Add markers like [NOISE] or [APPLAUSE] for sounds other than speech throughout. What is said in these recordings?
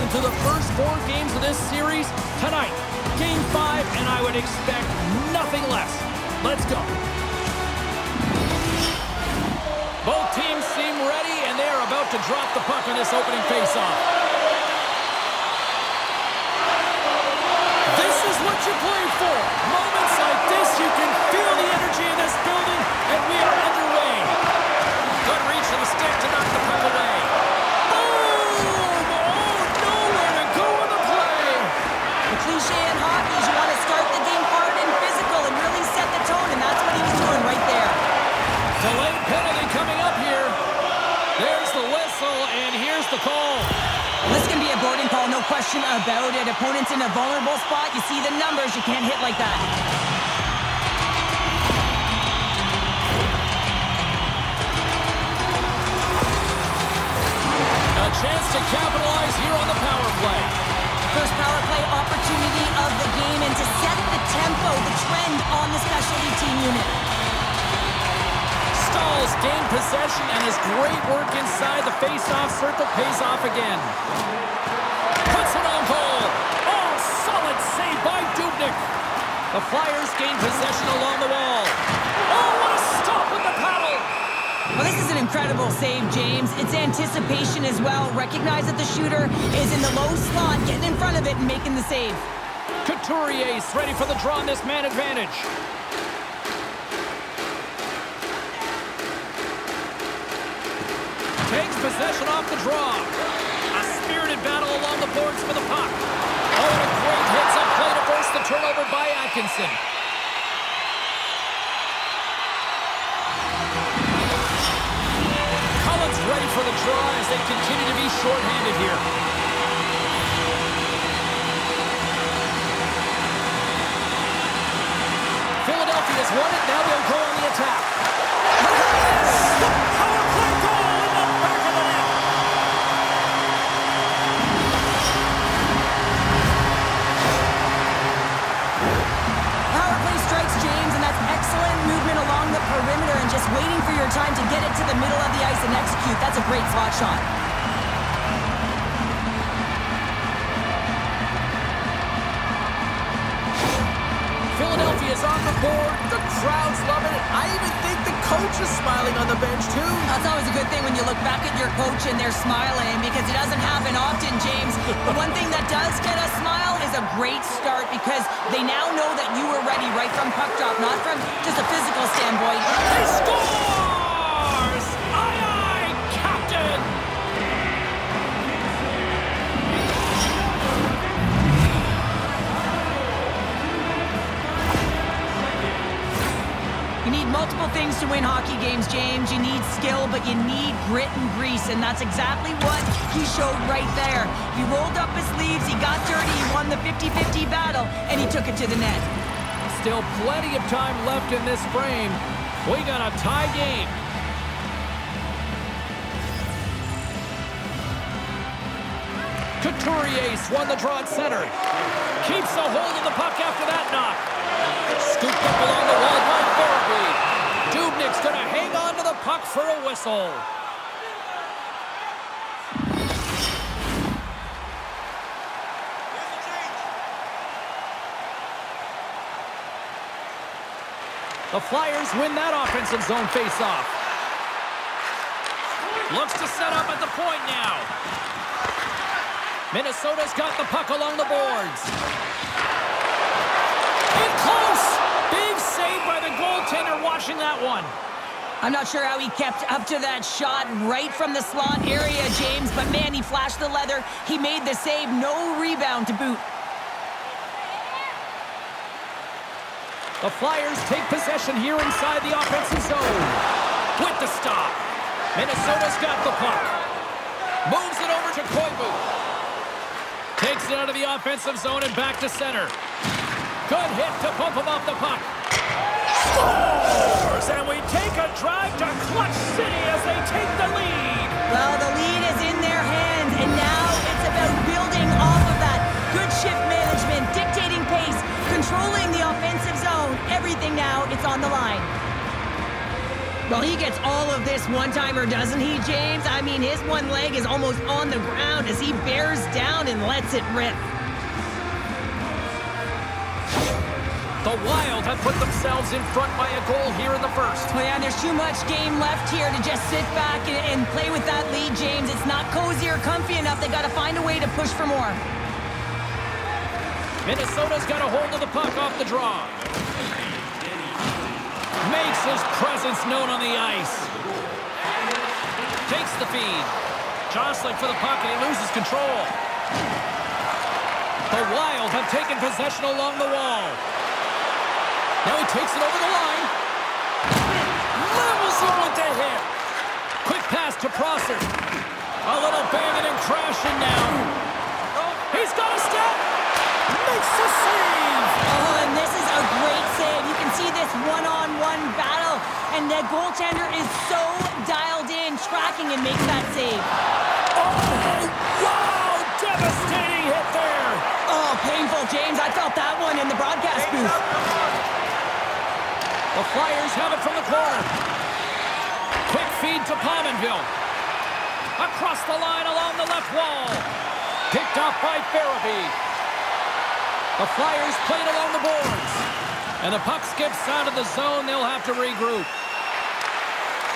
reaction to the first four games of this series tonight. Game five, and I would expect nothing less. Let's go. Both teams seem ready, and they are about to drop the puck on this opening faceoff. This is what you play for. Moments like this, you can feel the energy in this building, and we are underway. Good reach of the stick to knock the puck away. Boom! Oh, nowhere to go in the play. The cliche in hockey is you want to start the game hard and physical and really set the tone, and that's what he was doing right there. Delayed penalty coming up here. There's the whistle, and here's the call. This can be a boarding call, no question about it. Opponent's in a vulnerable spot. You see the numbers. You can't hit like that. A chance to capitalize here on the power play. First power play opportunity of the game and to set the tempo, the trend on the specialty team unit. Stalls gain possession and his great work inside the face-off circle pays off again. Puts it on goal. Oh, solid save by Dubnyk. The Flyers gain possession along the wall. Oh, what a stop with the paddle. Well, this is an incredible save, James. It's anticipation as well. Recognize that the shooter is in the low slot, getting in front of it and making the save. Couturier's ready for the draw on this man advantage. Takes possession off the draw. A spirited battle along the boards for the puck. Oh, and a great hits up play to force the turnover by Atkinson. Collins ready for the draw as they continue to be shorthanded here. Philadelphia's won it. Now they'll go on the attack. Your time to get it to the middle of the ice and execute. That's a great slot shot. Philadelphia's on the board. The crowd's loving it. I even think the coach is smiling on the bench, too. That's always a good thing when you look back at your coach and they're smiling because it doesn't happen often, James. The one thing that does get a smile is a great start because they now know that you were ready right from puck drop, not from just a physical standpoint. He scores! Multiple things to win hockey games, James. You need skill, but you need grit and grease, and that's exactly what he showed right there. He rolled up his sleeves, he got dirty, he won the 50-50 battle, and he took it to the net. Still plenty of time left in this frame. We got a tie game. Couturier won the draw at center. Keeps a hold of the puck after that knock. Scooped up along the wall by Farabee. Dubnyk's going to hang on to the puck for a whistle. The Flyers win that offensive zone faceoff. Looks to set up at the point now. Minnesota's got the puck along the boards. Goaltender watching that one. I'm not sure how he kept up to that shot right from the slot area, James, but man, he flashed the leather. He made the save, no rebound to boot. The Flyers take possession here inside the offensive zone. With the stop. Minnesota's got the puck. Moves it over to Koivu. Takes it out of the offensive zone and back to center. Good hit to pump him off the puck. Scores! And we take a drive to Clutch City as they take the lead. Well, the lead is in their hands, and now it's about building off of that. Good shift management, dictating pace, controlling the offensive zone. Everything now, it's on the line. Well, he gets all of this one-timer, doesn't he, James? I mean, his one leg is almost on the ground as he bears down and lets it rip. The Wild have put themselves in front by a goal here in the first. Oh, yeah, there's too much game left here to just sit back and, and play with that lead, James. It's not cozy or comfy enough. They got to find a way to push for more. Minnesota's got a hold of the puck off the draw. Makes his presence known on the ice. Takes the feed. Jostling for the puck, and he loses control. The Wild have taken possession along the wall. Now he takes it over the line. Levels him with the hit. Quick pass to Prosser. A little banging and crashing now. Oh, he's got a step. Makes the save. Oh, and this is a great save. You can see this one-on-one -on -one battle, and the goaltender is so dialed in, tracking and makes that save. Oh, wow! Devastating hit there. Oh, painful, James. I felt that one in the broadcast booth. The Flyers have it from the corner. Quick feed to Pominville. Across the line along the left wall. Picked off by Farabee. The Flyers played along the boards. And the puck skips out of the zone. They'll have to regroup.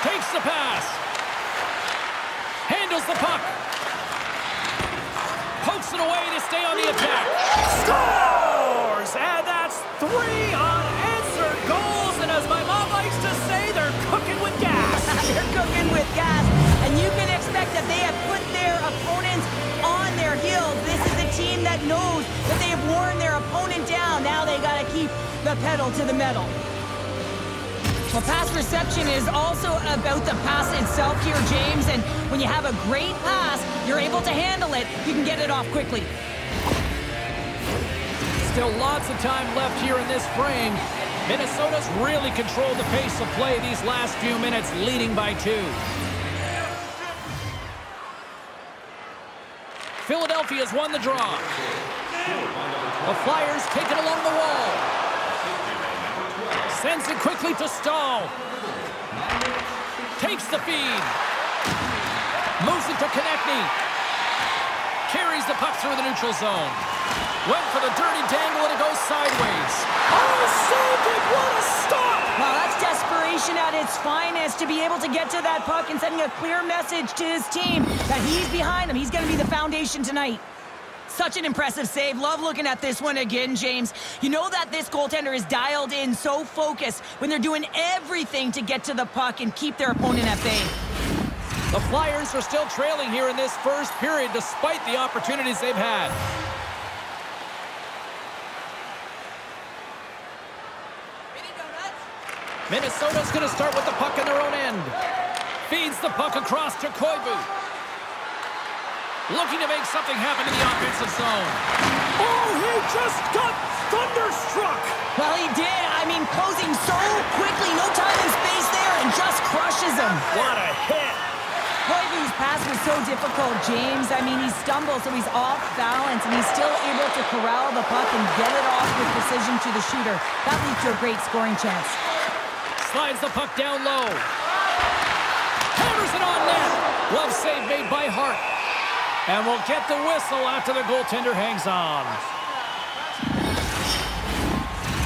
Takes the pass. Handles the puck. Pokes it away to stay on the attack. Scores! And that's three goals as my mom likes to say, they're cooking with gas. [LAUGHS] they're cooking with gas. And you can expect that they have put their opponents on their heels. This is a team that knows that they have worn their opponent down. Now they got to keep the pedal to the metal. Well, pass reception is also about the pass itself here, James. And when you have a great pass, you're able to handle it. You can get it off quickly. Still lots of time left here in this frame. Minnesota's really controlled the pace of play these last few minutes, leading by two. Philadelphia's won the draw. The Flyers take it along the wall. Sends it quickly to Staal. Takes the feed. Moves it to Konecny. Carries the puck through the neutral zone. Went for the dirty dangle and it goes sideways. Oh, saved it! What a stop! Wow, that's desperation at its finest to be able to get to that puck and sending a clear message to his team that he's behind him. He's going to be the foundation tonight. Such an impressive save. Love looking at this one again, James. You know that this goaltender is dialed in, so focused when they're doing everything to get to the puck and keep their opponent at bay. The Flyers are still trailing here in this first period despite the opportunities they've had. Minnesota's going to start with the puck in their own end. Feeds the puck across to Koivu. Looking to make something happen in the offensive zone. Oh, he just got thunderstruck. Well, he did. I mean, closing so quickly. No time and space there and just crushes him. What a hit. Koivu's pass was so difficult, James. I mean, he stumbles, so he's off balance, and he's still able to corral the puck and get it off with precision to the shooter. That leads to a great scoring chance. Slides the puck down low. Hammers it on net. Glove save made by Hart. And we'll get the whistle after the goaltender hangs on.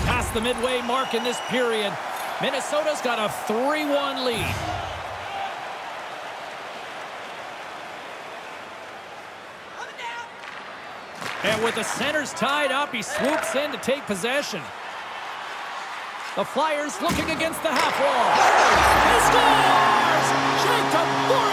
Past the midway mark in this period, Minnesota's got a 3-1 lead. And with the centers tied up, he swoops in to take possession. The Flyers looking against the half wall. He scores! Jakub Voracek!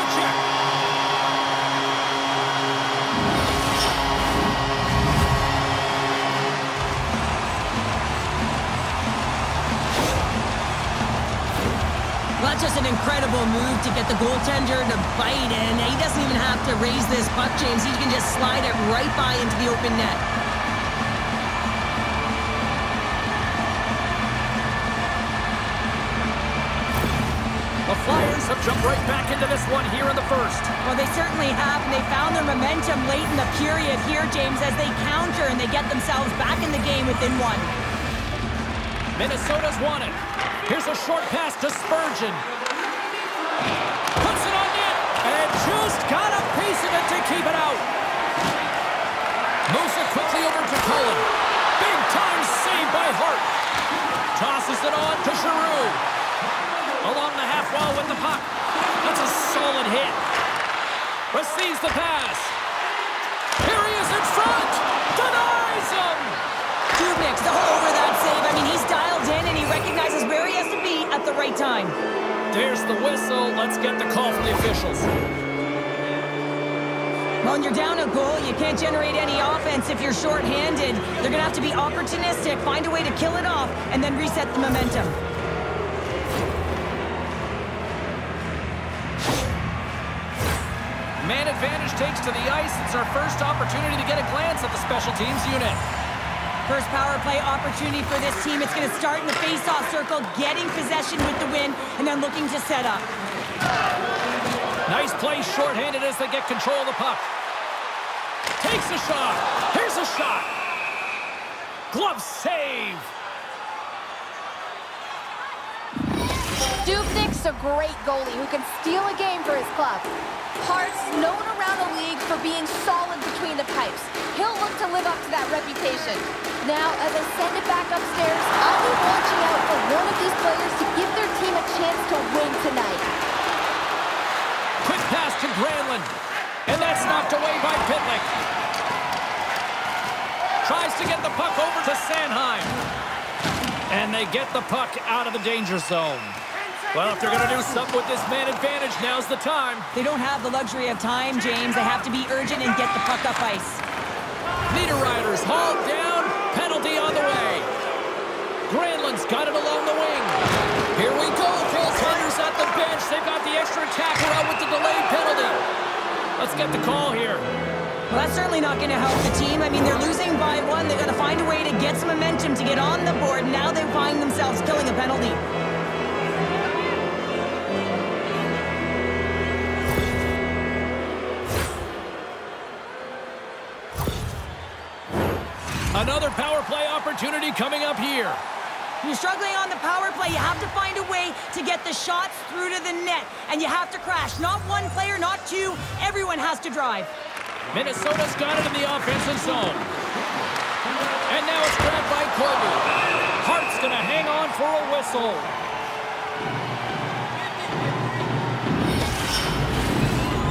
That's just an incredible move to get the goaltender to bite, in. he doesn't even have to raise this puck, James. He can just slide it right by into the open net. The Flyers have jumped right back into this one here in the first. Well, they certainly have, and they found their momentum late in the period here, James, as they counter and they get themselves back in the game within one. Minnesota's won it. Here's a short pass to Spurgeon. Puts it on net. And just got a piece of it to keep it out. Moves it quickly over to Cullen. Big time save by Hart. Tosses it on to Giroux. Along the half wall with the puck. That's a solid hit. Receives the pass. Here he is in front. Denies him. Dubnyk's all over at the right time. There's the whistle. Let's get the call from the officials. When you're down a goal, you can't generate any offense if you're shorthanded. They're going to have to be opportunistic, find a way to kill it off, and then reset the momentum. Man advantage takes to the ice. It's our first opportunity to get a glance at the special teams unit. First power play opportunity for this team. It's going to start in the face-off circle, getting possession with the win, and then looking to set up. Nice play shorthanded as they get control of the puck. Takes a shot. Here's a shot. Glove save. Dubnyk's a great goalie who can steal a game for his club. Hart's known around the league for being solid between the pipes. He'll look to live up to that reputation. Now, as I send it back upstairs, I'll be watching out for one of these players to give their team a chance to win tonight. Quick pass to Granlund. And that's knocked away by Pitlick. Tries to get the puck over to Sanheim. And they get the puck out of the danger zone. Well, if they're going to do something with this man advantage, now's the time. They don't have the luxury of time, James. They have to be urgent and get the puck up ice. Niederreiter's hauled down. Penalty on the way. Granlund's got it along the wing. Here we go. Goaltenders at the bench. They've got the extra attacker out with the delayed penalty. Let's get the call here. Well, that's certainly not going to help the team. I mean, they're losing by one. They've got to find a way to get some momentum to get on the board. Now they find themselves killing a penalty. Another power play opportunity coming up here. You're struggling on the power play. You have to find a way to get the shots through to the net. And you have to crash. Not one player, not two. Everyone has to drive. Minnesota's got it in the offensive zone. And now it's grabbed by Koivu. Hart's going to hang on for a whistle.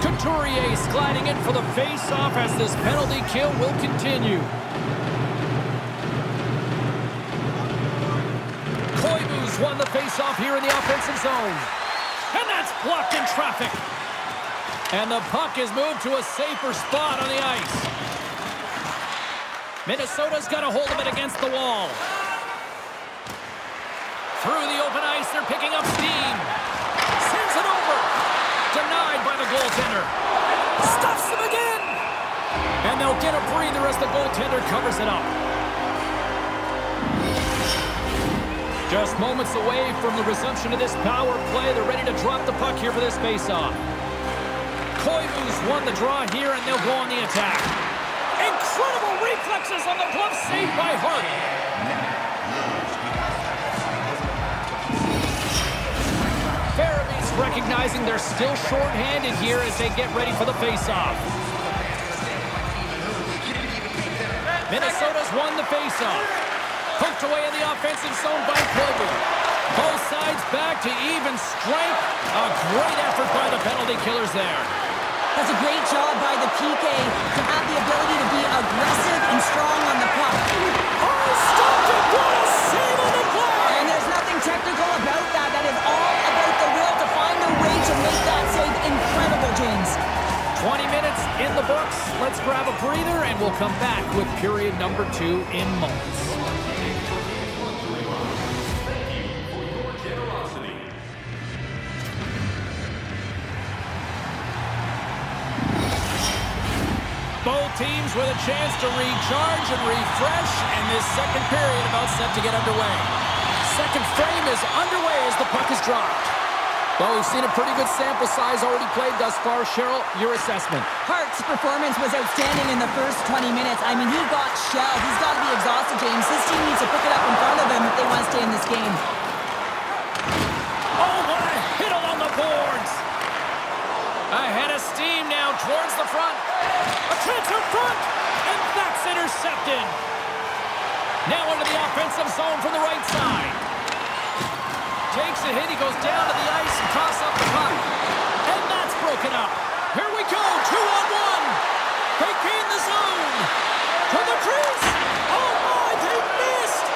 Couturier sliding in for the face-off as this penalty kill will continue. Koivu's won the face-off here in the offensive zone. And that's blocked in traffic. And the puck is moved to a safer spot on the ice. Minnesota's got a hold of it against the wall. Through the open ice, they're picking up steam. Sends it over. Denied by the goaltender. Stuffs him again. And they'll get a breather as the goaltender covers it up. Just moments away from the resumption of this power play. They're ready to drop the puck here for this faceoff. Koivu's won the draw here, and they'll go on the attack. Incredible reflexes on the glove save by Hart. Farabee's recognizing they're still short-handed here as they get ready for the faceoff. Minnesota's won the faceoff. Hooked away in the offensive zone by Koivu. Both sides back to even strength. A great effort by the penalty killers there. That's a great job by the PK to have the ability to be aggressive and strong on the puck. Oh, stopped it! What a save on the play! And there's nothing technical about that. That is all about the will to find a way to make that save incredible, James. 20 minutes in the books. Let's grab a breather, and we'll come back with period number two in moments. Teams with a chance to recharge and refresh, and this second period about set to get underway. Second frame is underway as the puck is dropped. Well, we've seen a pretty good sample size already played thus far. Cheryl, your assessment. Hart's performance was outstanding in the first 20 minutes. I mean, he got shelled. He's got to be exhausted, James. This team needs to pick it up in front of him if they want to stay in this game. Oh, what a hit along the boards. Ahead of steam now towards the front. A chance in front, and that's intercepted. Now into the offensive zone from the right side. Takes a hit, he goes down to the ice and toss up the puck. And that's broken up. Here we go, two on one. They gain the zone. To the crease. Oh my, they missed.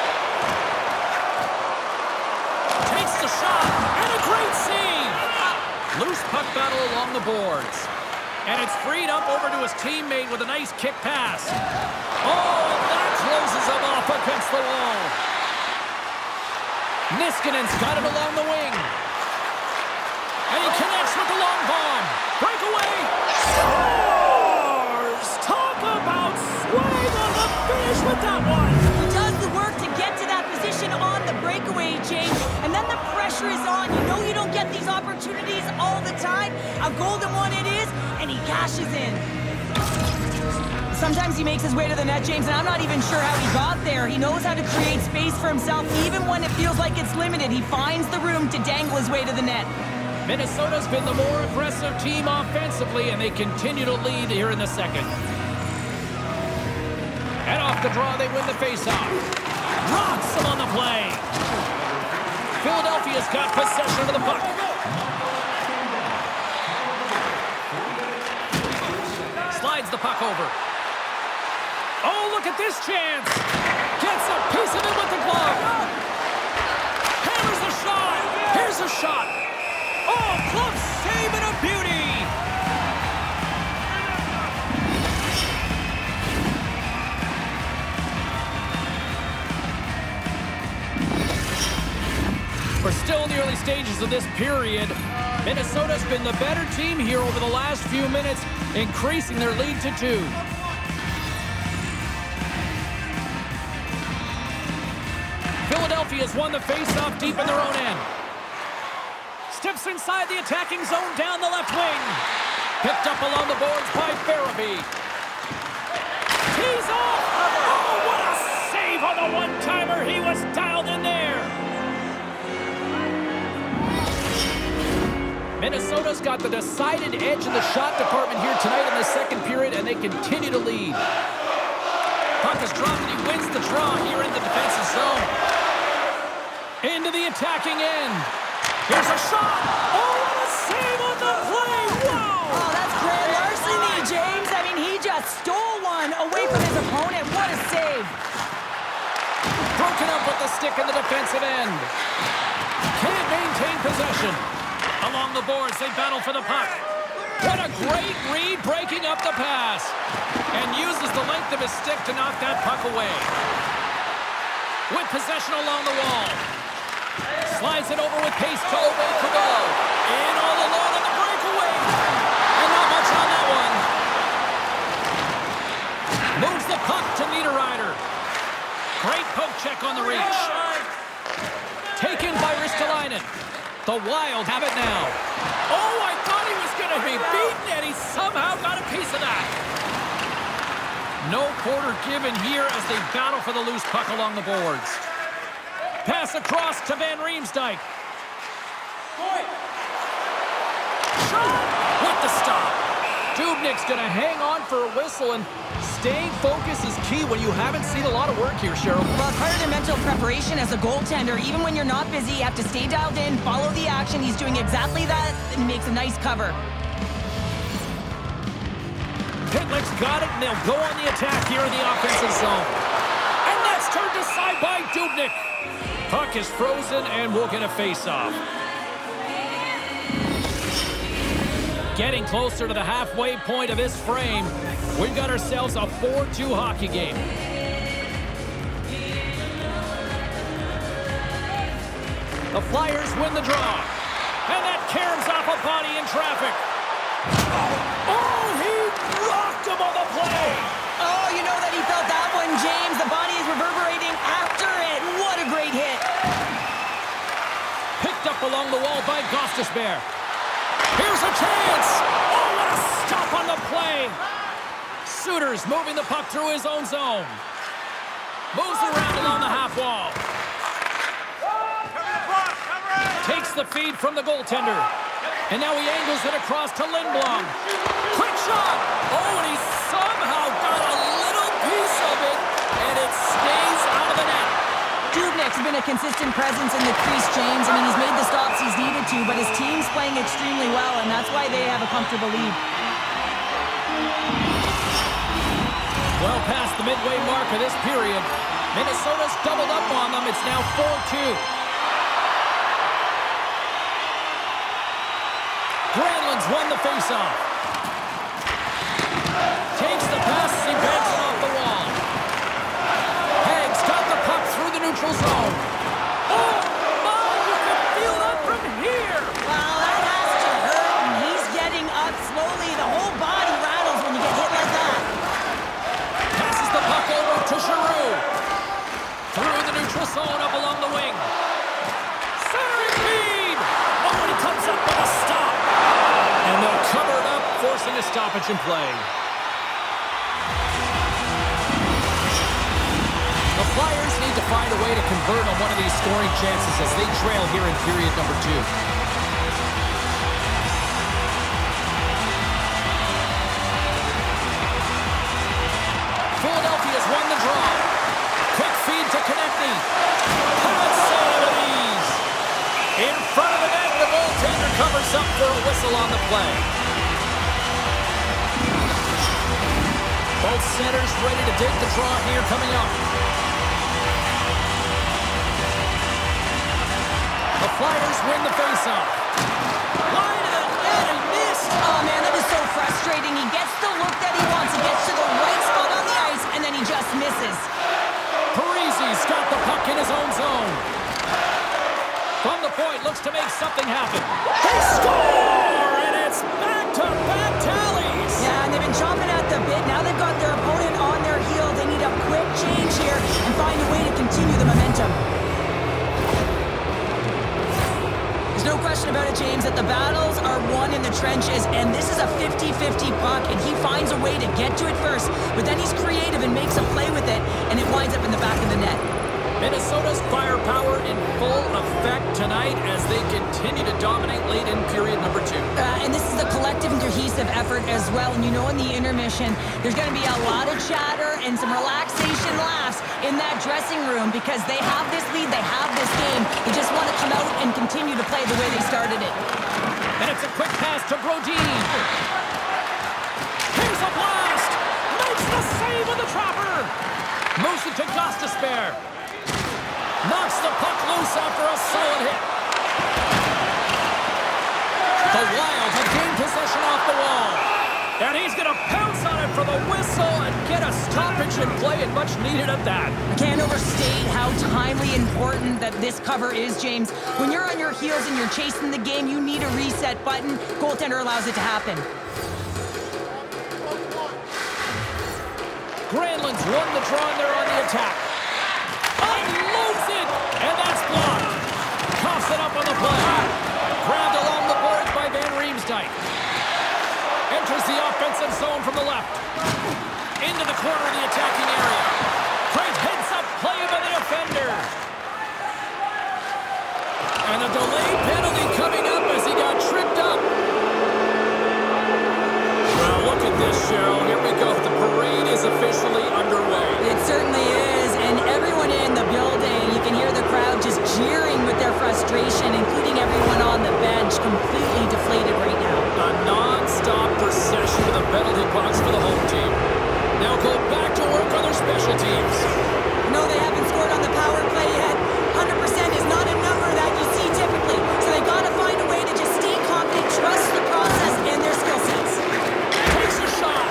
Takes the shot, and a great save. Loose puck battle along the boards. And it's freed up over to his teammate with a nice kick pass. Oh, that closes him off against the wall. Niskanen's got it along the wing. And he connects with the long bomb. Breakaway. Scores! Talk about swing on the finish with that one. Breakaway, James. And then the pressure is on. You know you don't get these opportunities all the time. A golden one it is, and he cashes in. Sometimes he makes his way to the net, James, and I'm not even sure how he got there. He knows how to create space for himself, even when it feels like it's limited. He finds the room to dangle his way to the net. Minnesota's been the more aggressive team offensively, and they continue to lead here in the second. And off the draw, they win the faceoff. Rocks them on the play. Philadelphia's got possession of the puck. Slides the puck over. Oh, look at this chance. Gets a piece of it with the glove. Hammers the shot. Here's a shot. We're still in the early stages of this period. Minnesota's been the better team here over the last few minutes, increasing their lead to two. Philadelphia's won the faceoff deep in their own end. Steps inside the attacking zone down the left wing. Picked up along the boards by Farabee. Tees off. Minnesota's got the decided edge in the shot department here tonight in the second period, and they continue to lead. Puck is dropped, and he wins the draw here in the defensive zone. Into the attacking end. Here's a shot. Oh, what a save on the play. Wow. Oh, that's grand larceny, James. I mean, he just stole one away from his opponent. What a save. Broken up with the stick in the defensive end. Can't maintain possession. Along the boards, they battle for the puck. What a great read breaking up the pass. And uses the length of his stick to knock that puck away. With possession along the wall. Slides it over with pace to Ove Cavallo. In all alone on the breakaway. And not much on that one. Moves the puck to Niederreiter. Great poke check on the reach. Taken by Ristolainen. The Wild have it now. Oh, I thought he was going to be beaten, and he somehow got a piece of that. No quarter given here as they battle for the loose puck along the boards. Pass across to Van Riemsdyk. Shot with the stop. Dubnyk's going to hang on for a whistle, and staying focused is key when you haven't seen a lot of work here, Cheryl. Well, part of mental preparation as a goaltender, even when you're not busy, you have to stay dialed in, follow the action. He's doing exactly that, and makes a nice cover. Pitlick's got it, and they'll go on the attack here in the offensive zone. And that's turned aside by Dubnyk. Puck is frozen, and we'll get a face-off. Getting closer to the halfway point of this frame, we've got ourselves a 4-2 hockey game. The Flyers win the draw. And that caroms off a body in traffic. Oh, he rocked him on the play. Oh, you know that he felt that one, James. The body is reverberating after it. What a great hit. Picked up along the wall by Gostisbehere. Here's a chance. Oh, what a stop on the play. Suter's moving the puck through his own zone. Moves around along the half wall. Takes the feed from the goaltender. And now he angles it across to Lindblom. Quick shot! Oh, and he somehow got a little piece of it, and it stays out of the net. Dubnyk's been a consistent presence in the crease, James. I mean, he's made the stops he's needed to, but his team's playing extremely well, and that's why they have a comfortable lead. Well past the midway mark of this period. Minnesota's doubled up on them. It's now 4-2. Granlund's won the faceoff. Neutral zone. Oh, my, you can feel that from here. Wow, that has to hurt, and he's getting up slowly. The whole body rattles when you get hit like that. Passes the puck over to Giroux. Through the neutral zone, up along the wing. Centering feed. Oh, and he comes up with a stop. And they'll cover it up, forcing a stoppage in play. The Flyers need to find a way to convert on one of these scoring chances as they trail here in period number two. Philadelphia's won the draw. Quick feed to with ease. In front of the net, the goaltender covers up for a whistle on the play. Both centers ready to dig the draw here coming up. Flyers win the faceoff. Line the net and missed. Oh, man, that is so frustrating. He gets the look that he wants. He gets to the right spot on the ice, and then he just misses. Parise's got the puck in his own zone. From the point, looks to make something happen. They score! And it's back-to-back tallies! Yeah, and they've been chomping at the bit. Now they've got their opponent on their heel. They need a quick change here and find a way to continue the momentum. Question about it, James, that the battles are won in the trenches, and this is a 50-50 puck, and he finds a way to get to it first, but then he's creative and makes a play with it, and it winds up in the back of the net. Minnesota's firepower in full effect tonight as they continue to dominate late in period number two. Uh, and this is a collective and cohesive effort as well. And you know in the intermission, there's going to be a lot of chatter and some relaxation laughs in that dressing room because they have this lead, they have this game. They just want to come out and continue to play the way they started it. And it's a quick pass to Brodini. Here's a blast! Makes the save with the trapper! Moves it to Gostisbehere. Knocks the puck loose after a solid hit. The Wild have gained possession off the wall. And he's going to pounce on it for the whistle and get a stoppage in play, and much needed at that. I can't overstate how timely important that this cover is, James. When you're on your heels and you're chasing the game, you need a reset button. Goaltender allows it to happen. Granlund's won the draw, and they're on the attack. Unloads it, and that's blocked. Coughs it up on the play. Grabbed along the boards by Van Riemsdyk. Enters the offensive zone from the left. Into the corner of the attacking area. Great heads-up play by the defender. And a delayed penalty coming up as he got tripped up. Well, look at this, Cheryl. Here we go. The parade is officially underway. It certainly is, and everyone in the building, can hear the crowd just jeering with their frustration, including everyone on the bench, completely deflated right now. A non-stop procession to the penalty box for the home team. Now go back to work on their special teams. No, they haven't scored on the power play yet. 100% is not a number that you see typically, so they got to find a way to just stay confident, trust the process and their skill sets. Takes a shot.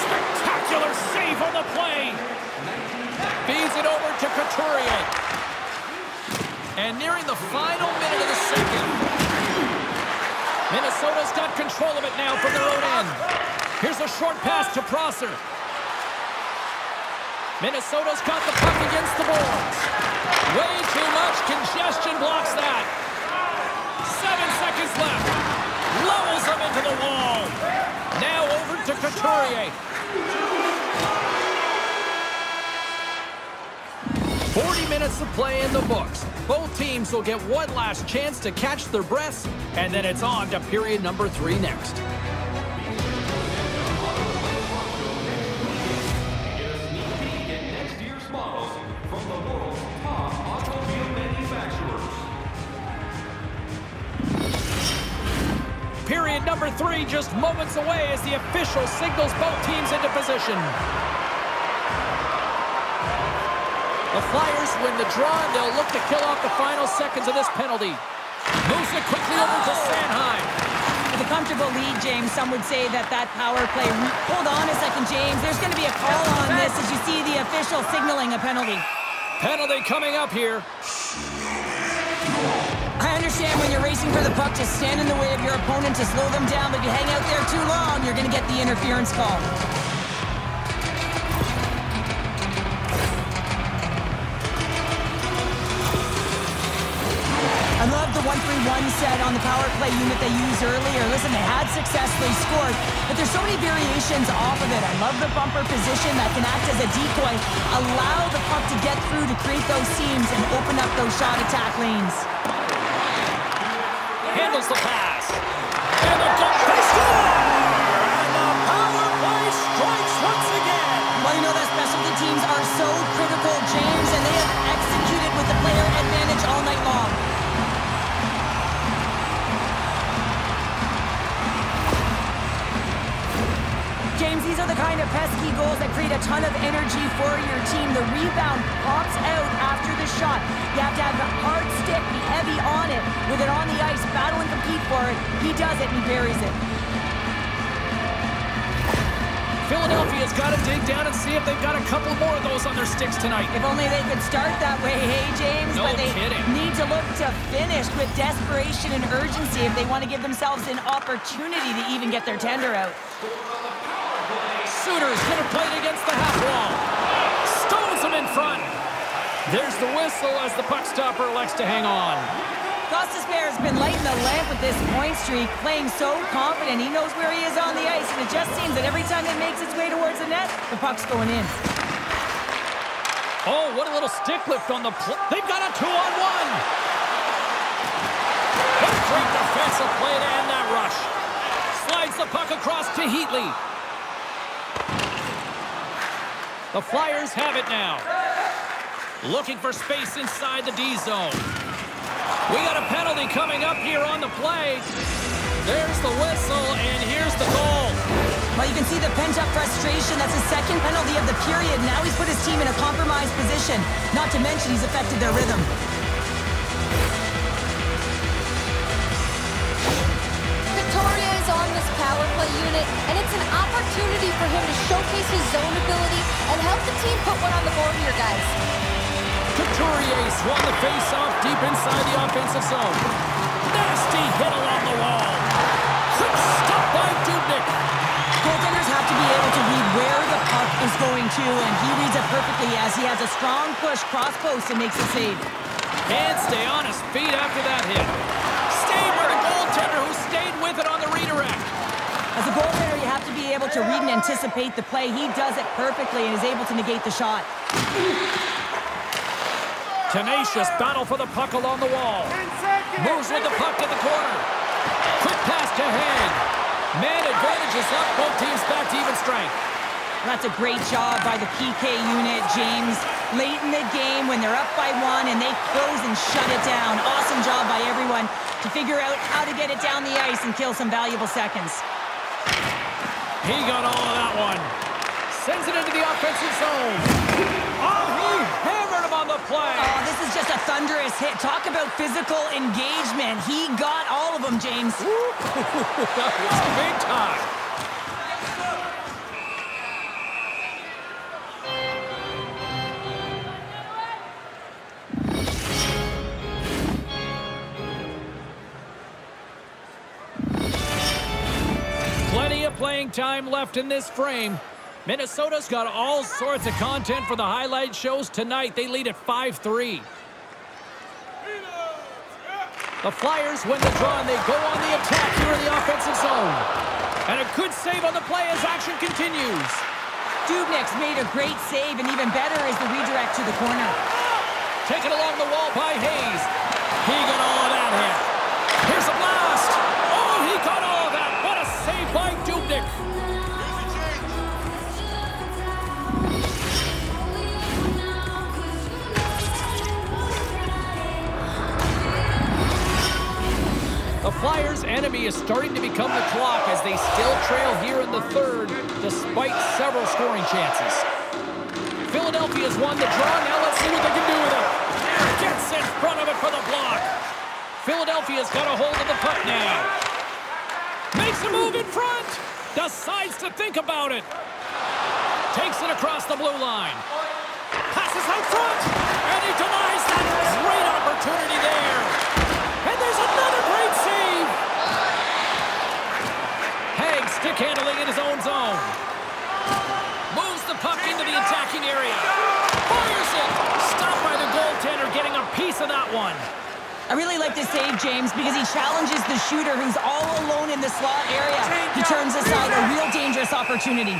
Spectacular save on the play. Feeds it over to Couturier. And nearing the final minute of the second. Minnesota's got control of it now from their own end. Here's a short pass to Prosser. Minnesota's got the puck against the boards. Way too much congestion blocks that. Seven seconds left. Levels them into the wall. Now over to Couturier. 40 minutes of play in the books. Both teams will get one last chance to catch their breaths, and then it's on to period number three next. Period number three just moments away as the official signals both teams into position. The Flyers win the draw, and they'll look to kill off the final seconds of this penalty. Moves it quickly over to Sanheim. With a comfortable lead, James, some would say that that power play... Hold on a second, James. There's going to be a call on this as you see the official signaling a penalty. Penalty coming up here. I understand when you're racing for the puck to stand in the way of your opponent to slow them down, but if you hang out there too long, you're going to get the interference call. Love the 1-3-1 set on the power play unit they used earlier. Listen, they had successfully scored, but there's so many variations off of it. I love the bumper position that can act as a decoy, allow the puck to get through to create those seams and open up those shot attack lanes. Handles the pass. And the goal. They score! And the power play strikes once again. Well, you know that specialty teams are so these are the kind of pesky goals that create a ton of energy for your team. The rebound pops out after the shot. You have to have the hard stick, be heavy on it. With it on the ice, battle and compete for it. He does it and he buries it. Philadelphia's got to dig down and see if they've got a couple more of those on their sticks tonight. If only they could start that way, hey, James? No but they kidding. need to look to finish with desperation and urgency if they want to give themselves an opportunity to even get their tender out. Suter's going to play it against the half wall. Stones him in front. There's the whistle as the puck stopper elects to hang on. Gostisbehere has been lighting the lamp with this point streak, playing so confident. He knows where he is on the ice, and it just seems that every time it makes its way towards the net, the puck's going in. Oh, what a little stick lift on the play. They've got a two-on-one. What great defensive play to end that rush. Slides the puck across to Heatley. The Flyers have it now. Looking for space inside the D zone. We got a penalty coming up here on the play. There's the whistle, and here's the goal. Well, you can see the pent-up frustration. That's his second penalty of the period. Now he's put his team in a compromised position. Not to mention he's affected their rhythm. Unit, and it's an opportunity for him to showcase his zone ability and help the team put one on the board here, guys. Couturier swung the face-off deep inside the offensive zone. Nasty hit along the wall. Quick stop by Dubnyk. Goaltenders have to be able to read where the puck is going to, and he reads it perfectly as he has a strong push cross post and makes the save. Can't stay on his feet after that hit. Stayed with the goaltender who stayed with it on the redirect. As a goaltender, you have to be able to read and anticipate the play. He does it perfectly and is able to negate the shot. Tenacious battle for the puck along the wall. Moves with the puck to the corner. Quick pass to Hand. Man advantages up. Both teams back to even strength. That's a great job by the PK unit, James. Late in the game when they're up by one and they close and shut it down. Awesome job by everyone to figure out how to get it down the ice and kill some valuable seconds. He got all of that one. Sends it into the offensive zone. Oh, he hammered him on the play. Oh, this is just a thunderous hit. Talk about physical engagement. He got all of them, James. [LAUGHS] that was big time. Playing time left in this frame. Minnesota's got all sorts of content for the highlight shows tonight. They lead at 5-3. The Flyers win the draw, and they go on the attack here in the offensive zone. And a good save on the play as action continues. Dubnyk's made a great save, and even better is the redirect to the corner. taken along the wall by Hayes. He got all of that hit. The Flyers' enemy is starting to become the clock as they still trail here in the third, despite several scoring chances. Philadelphia's won the draw. Now let's see what they can do with it. Gets in front of it for the block. Philadelphia's got a hold of the puck now. Makes a move in front. Decides to think about it. Takes it across the blue line. Passes out front. And he denies that great opportunity there. And there's another great save. Haig stick handling in his own zone. Moves the puck into the attacking area. Fires it. Stopped by the goaltender getting a piece of that one. I really like this save, James, because he challenges the shooter who's all alone in the slot area. He turns aside a real dangerous opportunity.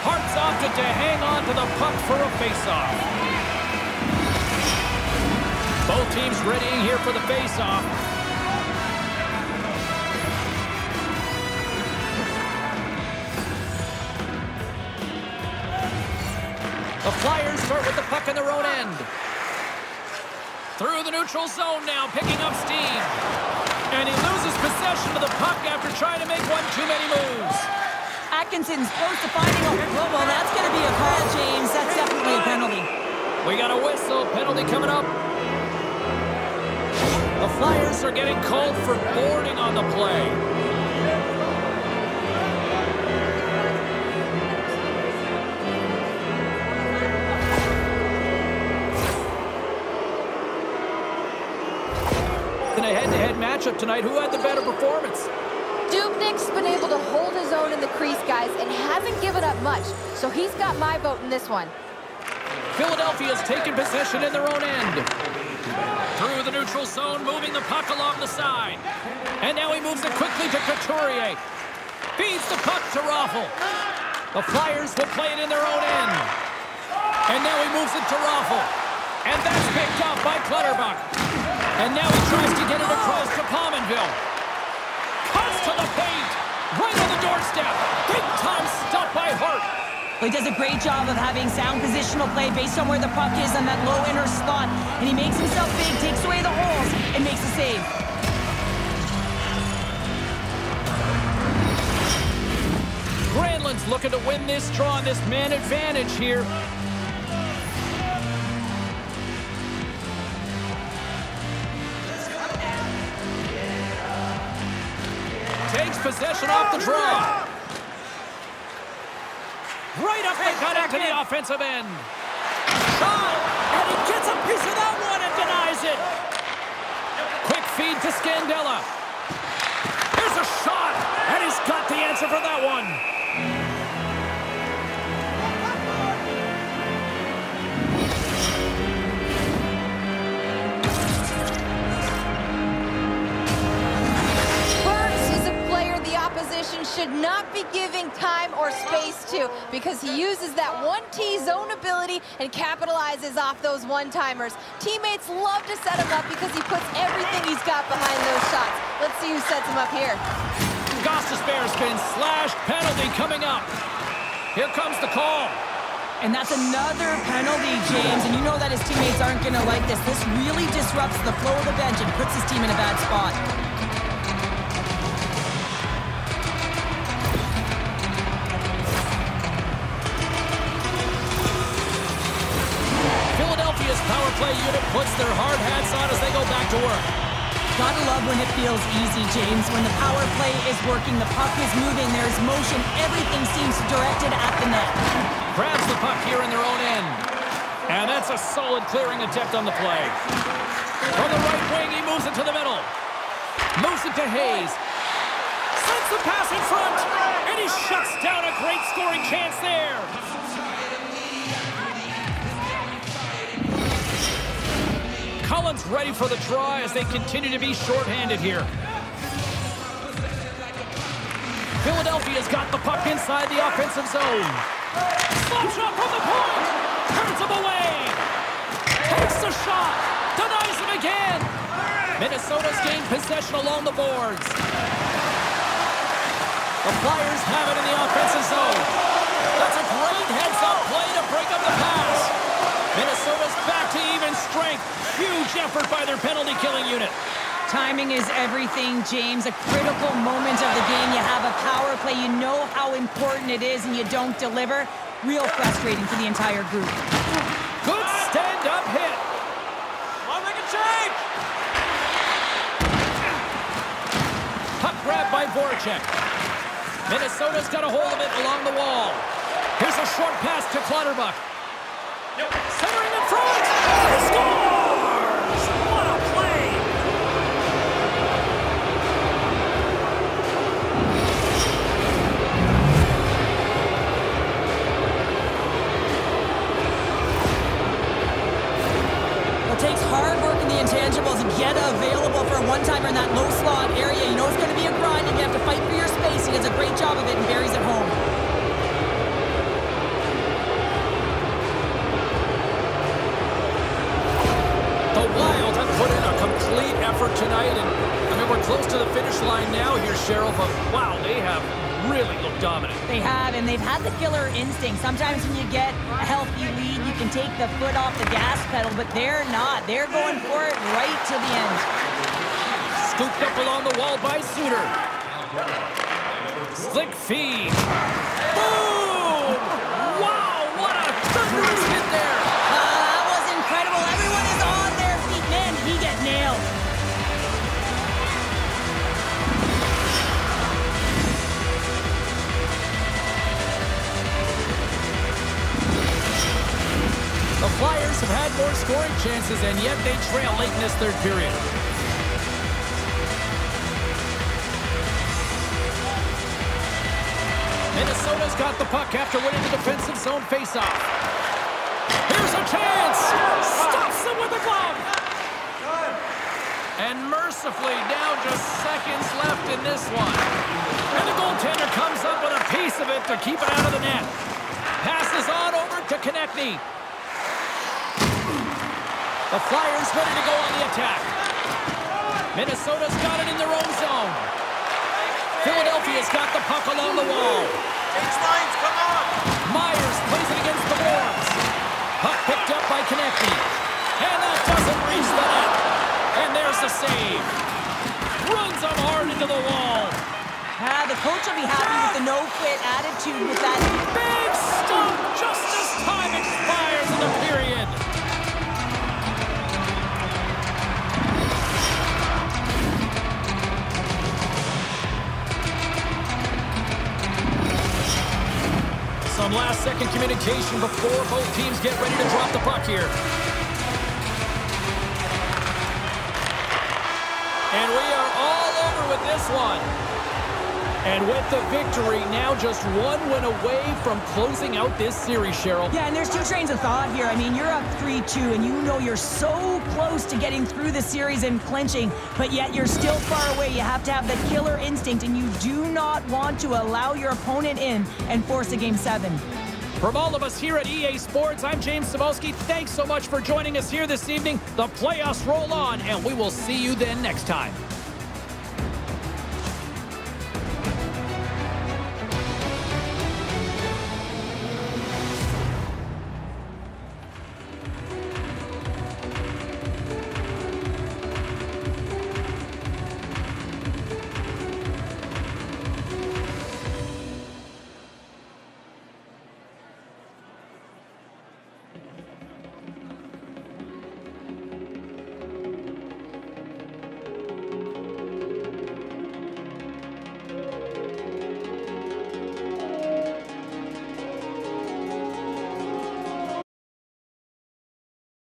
Hart's opted to hang on to the puck for a faceoff. Both teams readying here for the faceoff. The Flyers start with the puck in their own end. Through the neutral zone now, picking up steam. And he loses possession of the puck after trying to make one too many moves. Atkinson's close to finding a... Well, that's going to be a call, James. That's definitely a penalty. We got a whistle. Penalty coming up. The Flyers are getting called for boarding on the play. Matchup tonight, who had the better performance? Dubnyk's been able to hold his own in the crease, guys, and hasn't given up much. So he's got my vote in this one. Philadelphia's taken possession in their own end. Through the neutral zone, moving the puck along the side. And now he moves it quickly to Couturier. Feeds the puck to Raffl. The Flyers will play it in their own end. And now he moves it to Raffl. And that's picked up by Clutterbuck. And now he tries to get it across to Pominville. Cuts to the paint. Right on the doorstep. Big time stop by Hart. He does a great job of having sound positional play based on where the puck is on that low inner slot. And he makes himself big, takes away the holes, and makes a save. Granlund's looking to win this draw on this man advantage here. Possession off the draw. Right up the gut into the offensive end. Shot! And he gets a piece of that one and denies it. Quick feed to Scandella. Here's a shot! And he's got the answer for that one. Not be giving time or space to because he uses that 1T zone ability and capitalizes off those one-timers. Teammates love to set him up because he puts everything he's got behind those shots. Let's see who sets him up here. Gostis spin slash penalty coming up. Here comes the call. And that's another penalty, James. And you know that his teammates aren't going to like this. This really disrupts the flow of the bench and puts his team in a bad spot. Play unit puts their hard hats on as they go back to work. Gotta love when it feels easy, James. When the power play is working, the puck is moving, there's motion, everything seems directed at the net. Grabs the puck here in their own end. And that's a solid clearing attempt on the play. From the right wing, he moves it to the middle. Moves it to Hayes. Sends the pass in front. And he shuts down a great scoring chance there. Cullen's ready for the draw as they continue to be shorthanded here. Philadelphia's got the puck inside the offensive zone. Slap shot from the point. Turns him away. Takes the shot. Denies him again. Minnesota's gained possession along the boards. The Flyers have it in the offensive zone. That's a great heads-up play to break up the pass. Minnesota's back to even strength. Huge effort by their penalty-killing unit. Timing is everything, James. A critical moment of the game. You have a power play. You know how important it is, and you don't deliver. Real frustrating for the entire group. Good stand-up hit. Come on, make a change! Puck grab by Voracek. Minnesota's got a hold of it along the wall. Here's a short pass to Clutterbuck. Centering in the front. Oh, he scores! Killer instinct. Sometimes when you get a healthy lead, you can take the foot off the gas pedal, but they're not. They're going for it right to the end. Scooped up along the wall by Suter. Slick feed. Boom! Flyers have had more scoring chances, and yet they trail late in this third period. Minnesota's got the puck after winning the defensive zone faceoff. Here's a chance! Stops them with a glove! And mercifully, down just seconds left in this one. And the goaltender comes up with a piece of it to keep it out of the net. Passes on over to Konecny. The Flyers ready to go on the attack. Minnesota's got it in their own zone. Philadelphia's got the puck along the wall. Change lines, come on! Myers plays it against the boards. Puck picked up by Konecny. And that doesn't reach the net. And there's the save. Runs hard into the wall. Ah, the coach will be happy with the no-quit attitude with that. Big stop just as time expires Some last-second communication before both teams get ready to drop the puck here. And we are all over with this one. And with the victory, now just one win away from closing out this series, Cheryl. Yeah, and there's two trains of thought here. I mean, you're up 3-2, and you know you're so close to getting through the series and clinching, but yet you're still far away. You have to have the killer instinct, and you do not want to allow your opponent in and force a Game 7. From all of us here at EA Sports, I'm James Cybulski. Thanks so much for joining us here this evening. The playoffs roll on, and we will see you then next time.